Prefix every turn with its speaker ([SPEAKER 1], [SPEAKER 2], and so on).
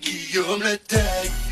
[SPEAKER 1] Guillaume le Tech.